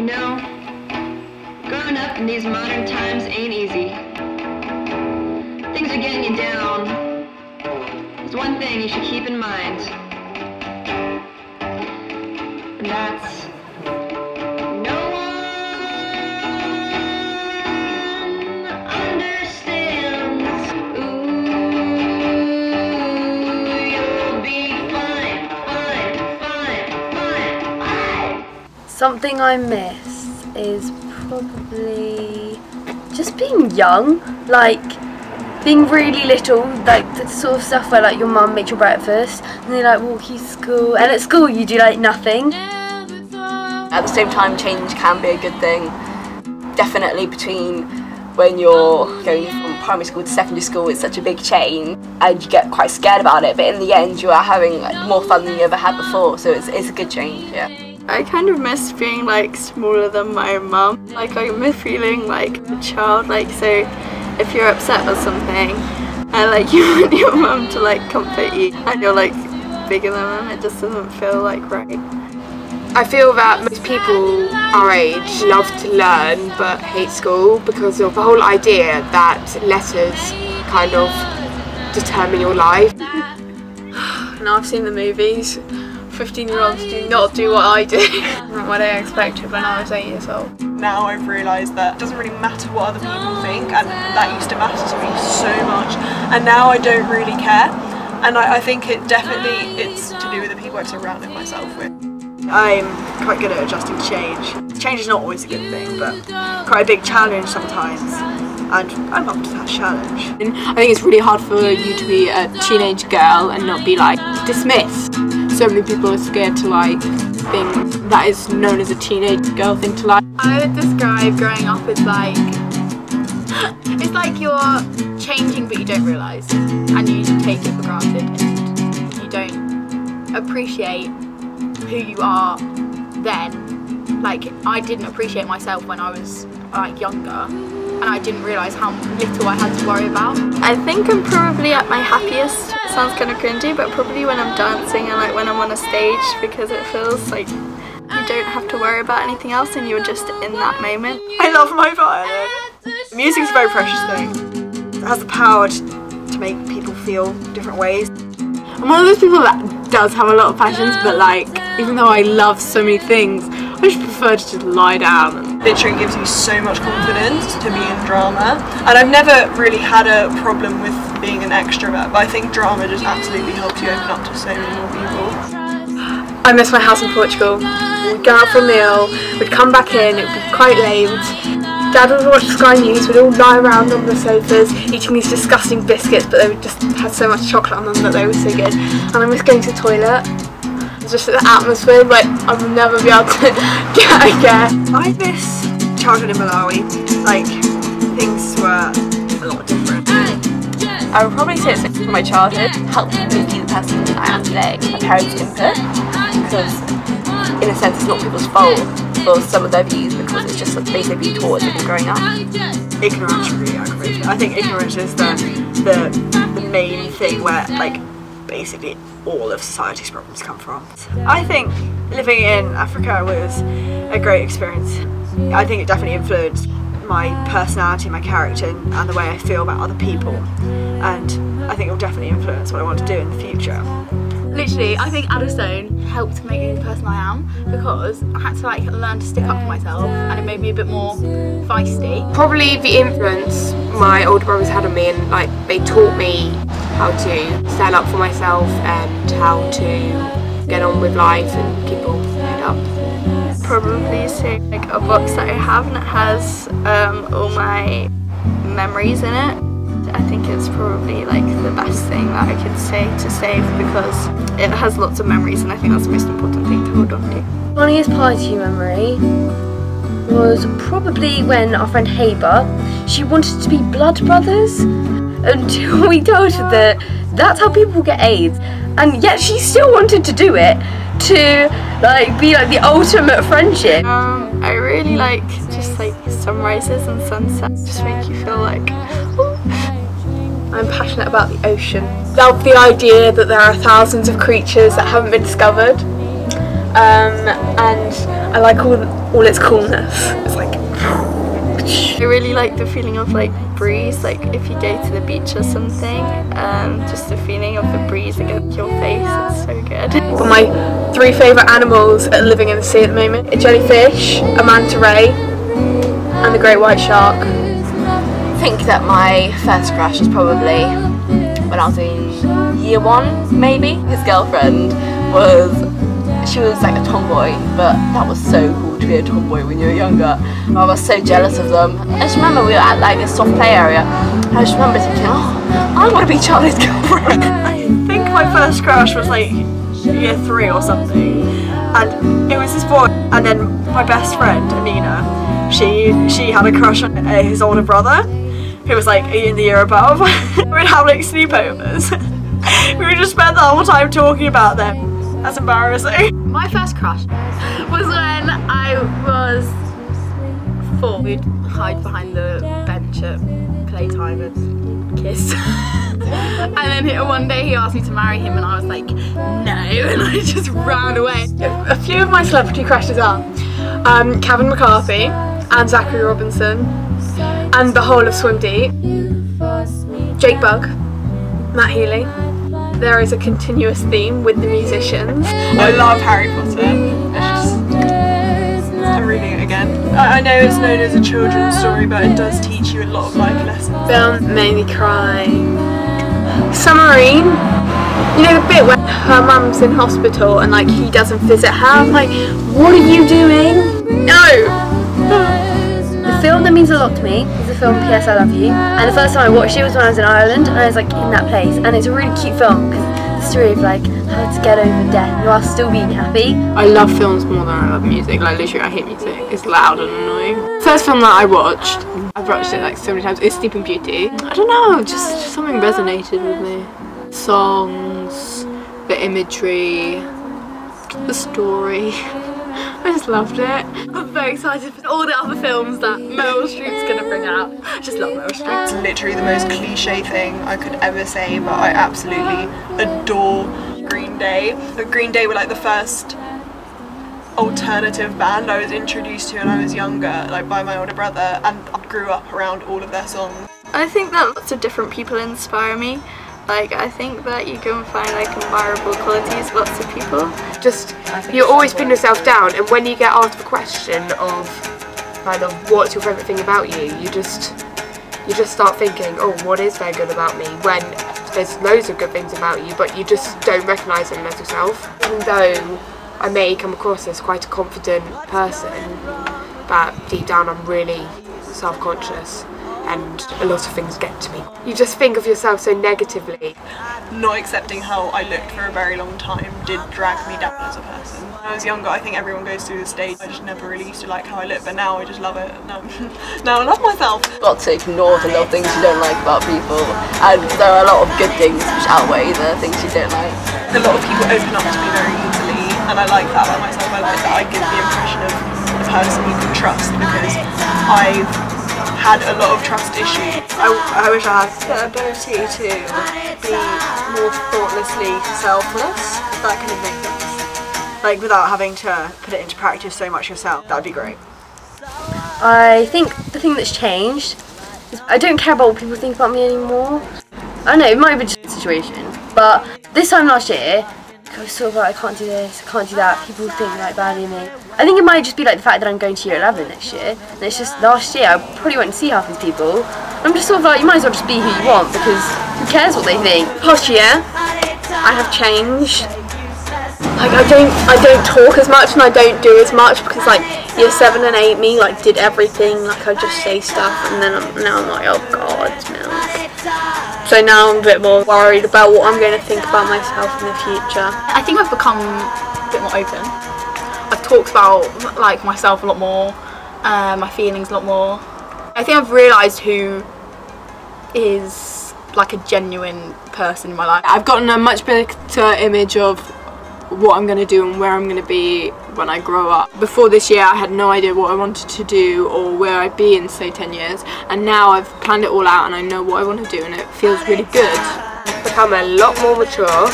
You know, growing up in these modern times ain't easy. Things are getting you down. There's one thing you should keep in mind. And that's Something I miss is probably just being young, like being really little, like the sort of stuff where like your mum makes your breakfast and they like walk you to school, and at school you do like nothing. At the same time, change can be a good thing. Definitely between when you're going from primary school to secondary school, it's such a big change and you get quite scared about it, but in the end, you are having more fun than you ever had before, so it's, it's a good change, yeah. I kind of miss being like smaller than my mum. Like I miss feeling like a child. Like so, if you're upset or something, and like you want your mum to like comfort you, and you're like bigger than them, it just doesn't feel like right. I feel that most people our age love to learn but hate school because of the whole idea that letters kind of determine your life. Now I've seen the movies. 15 year olds do not do what I do. what I expected when I was 8 years old. now I've realised that it doesn't really matter what other people think and that used to matter to me so much and now I don't really care and I, I think it definitely it's to do with the people I've surrounded myself with. I'm quite good at adjusting to change. Change is not always a good thing, but quite a big challenge sometimes. And I'm up to that challenge. I think it's really hard for you to be a teenage girl and not be like dismissed. So many people are scared to like things that is known as a teenage girl thing to like. I would describe growing up as like it's like you're changing but you don't realise and you take it for granted and you don't appreciate who you are then. Like I didn't appreciate myself when I was like younger and I didn't realise how little I had to worry about. I think I'm probably at my happiest. It sounds kind of cringy but probably when I'm dancing and like when I'm on a stage because it feels like you don't have to worry about anything else and you're just in that moment. I love my violin. Music's a very precious thing. It has the power to, to make people feel different ways. I'm one of those people that does have a lot of passions, but like even though I love so many things, I just prefer to just lie down Literally gives you so much confidence to be in drama and I've never really had a problem with being an extrovert but I think drama just absolutely helps you open up to so many more people. I miss my house in Portugal. We'd go out for a meal, we'd come back in, it would be quite late. Dad would watch Sky News, we'd all lie around on the sofas eating these disgusting biscuits, but they would just had so much chocolate on them that they were so good. And I miss going to the toilet. It's Just the atmosphere, like I would never be able to get again. I miss childhood in Malawi. Like, things were a lot different. I would probably say it's from my childhood helped me be the person that I am today. My parents' input, because in a sense it's not people's fault for some of their views because it's just something they've been taught as they've growing up. Ignorance really aggravates me. I think ignorance is the, the, the main thing where, like, basically all of society's problems come from. I think living in Africa was a great experience. I think it definitely influenced my personality, my character, and the way I feel about other people. And I think it will definitely influence what I want to do in the future. Literally, I think Addison helped make me the person I am because I had to like learn to stick up for myself and it made me a bit more feisty. Probably the influence my older brothers had on me and like they taught me how to stand up for myself and how to get on with life and keep your head up. Probably say like a box that I have and it has um, all my memories in it. I think it's probably like the best thing that I could say to save because it has lots of memories and I think that's the most important thing to hold on to. Funniest party memory was probably when our friend Haber, she wanted to be blood brothers until we told her that that's how people get AIDS, and yet she still wanted to do it to like be like the ultimate friendship. Um, I really like just like sunrises and sunsets just make you feel like I'm passionate about the ocean. Love the idea that there are thousands of creatures that haven't been discovered. um, and I like all all its coolness. It's like I really like the feeling of like breeze, like if you go to the beach or something, um, just the feeling of the breeze against your face, it's so good. But my three favourite animals are living in the sea at the moment: a jellyfish, a manta ray, and the great white shark. I think that my first crush was probably when I was in year one, maybe. His girlfriend was, she was like a tomboy, but that was so cool to be a tomboy when you were younger. I was so jealous of them. I just remember we were at like this soft play area. I just remember thinking, oh, I want to be Charlie's girlfriend. I think my first crush was like year three or something, and it was this boy. And then my best friend Amina, she she had a crush on uh, his older brother, who was like in the year above. we would have like sleepovers. we would just spend the whole time talking about them. That's embarrassing. My first crush was when I was four. We'd hide behind the bench at playtime and kiss. and then he- one day he asked me to marry him and I was like, no, and I just ran away. A few of my celebrity crushes are um, Kevin McCarthy and Zachary Robinson, and the whole of Swim Deep, Jake Bugg, Matt Healy. There is a continuous theme with the musicians. I love Harry Potter. Just, I'm reading it again. I, I know it's known as a children's story, but it does teach you a lot of life lessons. Film made me cry. Submarine. You know the bit where her mum's in hospital and like he doesn't visit her. I'm like, what are you doing? No. Film that means a lot to me is the film P.S. I Love You. And the first time I watched it was when I was in Ireland and I was like in that place. And it's a really cute film because the story of like how to get over death while still being happy. I love films more than I love music. Like literally, I hate music. It's loud and annoying. First film that I watched, I've watched it like so many times, is Sleeping Beauty. I don't know, just something resonated with me. Songs, the imagery, the story. I just loved it. I'm very excited for all the other films that Meryl Streep's gonna bring out. I just love Meryl Streep. It's literally the most cliche thing I could ever say, but I absolutely adore Green Day. But Green Day were like the first alternative band I was introduced to when I was younger, like by my older brother, and I grew up around all of their songs. I think that lots of different people inspire me. Like I think that you can find like admirable qualities lots of people. Just you're always putting yourself down, and when you get asked the question of kind of what's your favourite thing about you, you just you just start thinking, oh, what is there good about me? When there's loads of good things about you, but you just don't recognise them as yourself. Even though I may come across as quite a confident person, but deep down I'm really self-conscious. And a lot of things get to me. You just think of yourself so negatively. Not accepting how I looked for a very long time did drag me down as a person. When I was younger, I think everyone goes through the stage. I just never really used to like how I look, but now I just love it. Now, now I love myself. Got to ignore the little things you don't like about people, and there are a lot of good things which outweigh the things you don't like. A lot of people open up to me very easily, and I like that about myself. I like that I give the impression of a person you can trust because I've had a lot of trust issues. I, I wish I had the ability to be more thoughtlessly selfless, that kind of thing. Like without having to put it into practice so much yourself. That'd be great. I think the thing that's changed is I don't care about what people think about me anymore. I know it might be just a situation, but this time last year, I was sort of like, I can't do this, I can't do that. People think like badly of me. I think it might just be like the fact that I'm going to year 11 next year. And it's just last year I probably went to see half these people. I'm just sort of like, you might as well just be who you want because who cares what they think. Past year, I have changed. Like I don't, I don't talk as much and I don't do as much because like year seven and eight me like did everything. Like I just say stuff and then I'm, now I'm like, oh god, milk. So now I'm a bit more worried about what I'm going to think about myself in the future. I think I've become a bit more open. I've talked about like myself a lot more, uh, my feelings a lot more. I think I've realised who is like a genuine person in my life. I've gotten a much better image of what I'm going to do and where I'm going to be when I grow up. Before this year I had no idea what I wanted to do or where I'd be in say 10 years and now I've planned it all out and I know what I want to do and it feels really good. I've become a lot more mature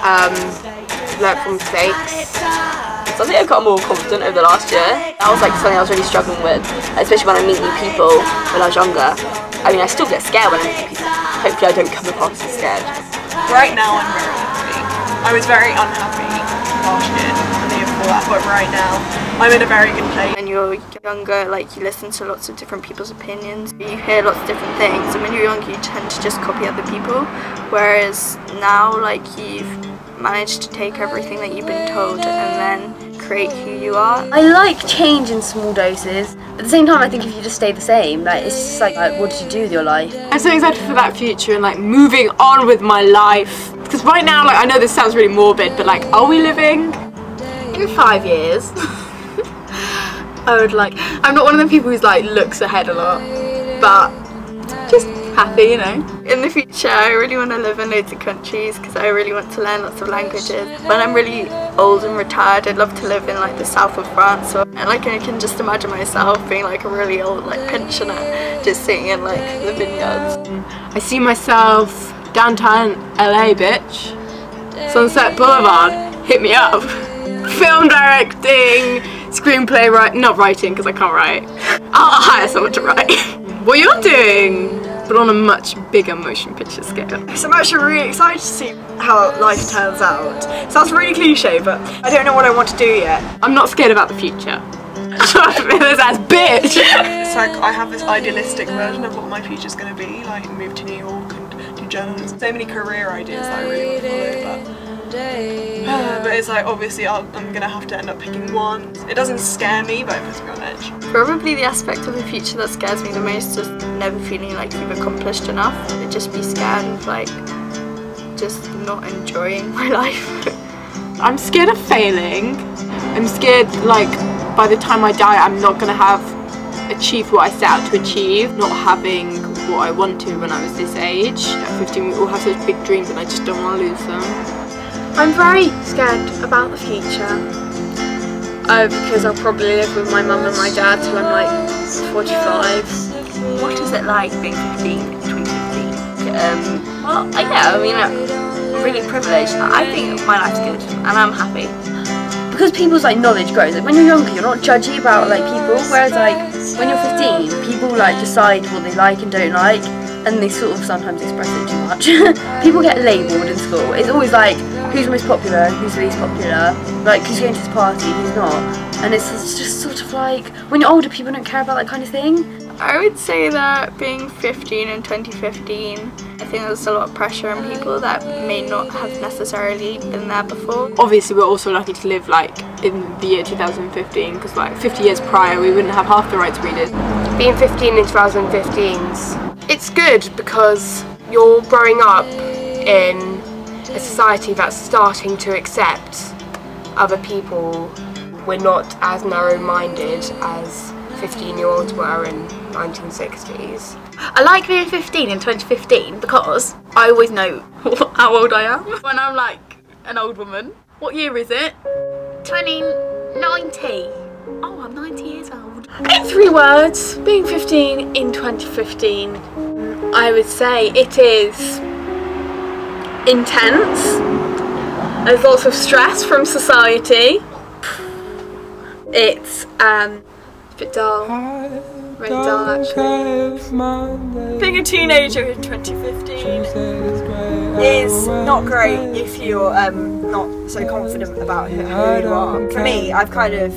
um, learnt from mistakes. So I think I've got more confident over the last year. That was like something I was really struggling with, especially when I meet new people when I was younger. I mean, I still get scared when I meet people. Hopefully, I don't come across as scared. Right now, I'm very happy. I was very unhappy last year and the year before that, but right now, I'm in a very good place. When you're younger, like you listen to lots of different people's opinions, you hear lots of different things, and when you're younger, you tend to just copy other people. Whereas now, like you've managed to take everything that you've been told and then create who you are. I like change in small doses. At the same time, I think if you just stay the same, like it's just like, like what did you do with your life? I'm so excited for that future and like moving on with my life. Because right now, like I know this sounds really morbid, but like, are we living? In five years, I would like. I'm not one of the people who's like looks ahead a lot, but just happy, you know. In the future, I really want to live in loads of countries because I really want to learn lots of languages. When I'm really old and retired, I'd love to live in like the south of France. Or, and like I can just imagine myself being like a really old like pensioner, just sitting in like the vineyards. I see myself downtown LA, bitch. Sunset Boulevard, hit me up. Film directing, screenplay writing, not writing because I can't write. I'll hire someone to write. what you're doing, but on a much bigger motion picture scale. So I'm actually really excited to see how life turns out. Sounds really cliche, but I don't know what I want to do yet. I'm not scared about the future. this ass bitch. It's like I have this idealistic version of what my future's going to be, like move to New York and do journalism. So many career ideas that I really want to follow, but uh, but it's like obviously I'll, I'm gonna have to end up picking one. It doesn't scare me, but it puts me on edge. Probably the aspect of the future that scares me the most is never feeling like you've accomplished enough. I'd just be scared of like just not enjoying my life. I'm scared of failing. I'm scared like by the time I die I'm not gonna have achieved what I set out to achieve, not having what I want to when I was this age. At 15 we all have such big dreams and I just don't want to lose them. I'm very scared about the future. Uh, because I'll probably live with my mum and my dad till I'm like 45. What is it like being 15 in 2015? Um, well, yeah, I mean, I'm really privileged. I think my life's good and I'm happy. Because people's like knowledge grows. Like when you're younger, you're not judgy about like people. Whereas like when you're 15, people like decide what they like and don't like, and they sort of sometimes express it too much. people get labelled in school. It's always like who's most popular, who's least popular. Like who's going to this party, who's not. And it's, it's just sort of like when you're older, people don't care about that kind of thing. I would say that being 15 in 2015, I think there's a lot of pressure on people that may not have necessarily been there before. Obviously we're also lucky to live like in the year 2015 because like 50 years prior we wouldn't have half the rights we did. being 15 in 2015s, it's good because you're growing up in a society that's starting to accept other people. We're not as narrow-minded as 15 year olds were in 1960s. I like being 15 in 2015 because I always know how old I am. When I'm like an old woman. What year is it? 2090. Oh, I'm 90 years old. In three words, being 15 in 2015, I would say it is intense. There's lots of stress from society. It's um, a bit dull. Dull actually. Being a teenager in 2015 is not great if you're um, not so confident about who who you are. For me, I've kind of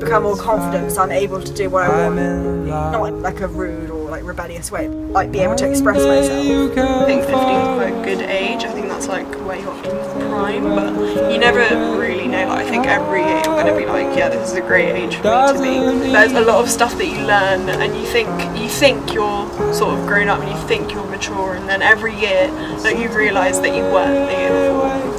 become more confident, so I'm able to do what I want, not like a rude or like rebellious way, like be able to express myself. I think 15 is quite a good age. I think that's like where you're optimal prime, but you never really know. Like, I think every year you're going to be like, yeah, this is a great age for me to be. There's a lot of stuff that you learn, and you think you think you're sort of grown up, and you think you're mature, and then every year that you realise that you weren't the year before.